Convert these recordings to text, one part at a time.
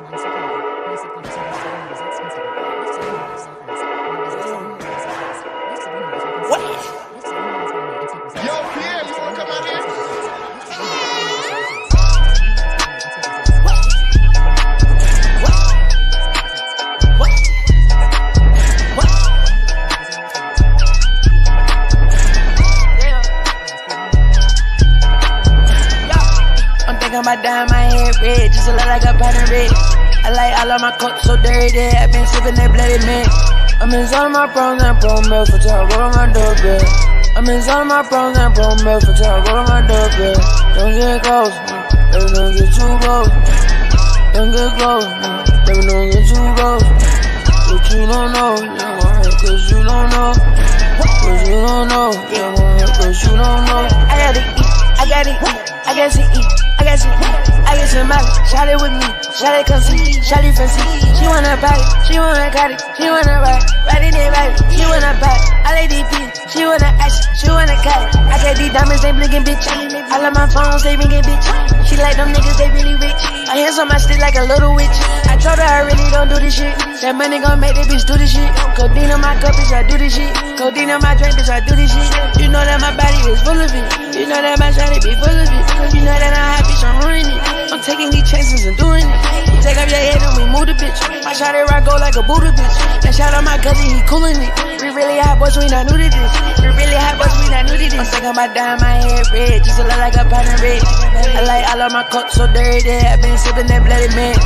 condições favoráveis. On my dime, my head red, just a lot like a pattern red. I like all of my cups so dirty, i been sipping that bloody man. I'm in some of my pros and pro milk for time, roll my doorbell. I'm in some of my pros and pro milk for time, roll my doorbell. Don't get close, baby, don't get too close. Don't get close, baby, don't get too close. What you don't know, yeah, why? Cause you don't know. Cause you don't know, yeah, why? Cause you don't know. I gotta eat, I gotta eat, I gotta eat. I got I got. Shot it with me, shot it come see, shot it fancy. She wanna buy it, she wanna cut it, she wanna ride, ride it, ride it. She wanna buy it, I like DP, she wanna ash, she wanna cut it. I got these diamonds, they blinking, bitch. All of my phones, they ringing, bitch. She like them niggas, they really rich. My hands on my stick like a little witch. I told her I really don't do this shit. That money gon' make that bitch do this shit. Codeine on my cup, bitch, I do this shit. Codeine on my drink, bitch, I do this shit. You know that my body is full of it. You know that my shawty be full of it. You know that I'm bitch. My shot it rock go like a Buddha bitch. And shout out my cousin, he coolin' it. We really hot boys, we not new to this. We really hot boys, we not new to this. I'm thinking about dyeing my head red, just to look like a pattern red. I like all of my cups so dirty, i been sippin' that bloody man.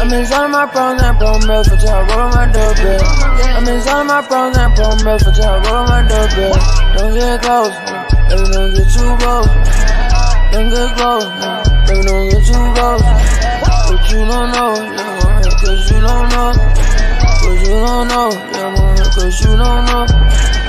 I'm in some of my pros and pro milk for time, roll on my doorbell. I'm in some of my pros and pro milk for time, roll on my doorbell. Don't get close, baby, don't get too close. Don't get close, Baby, don't get too close. But you don't know, yeah, know. Cause you don't know, yeah, cause you don't know.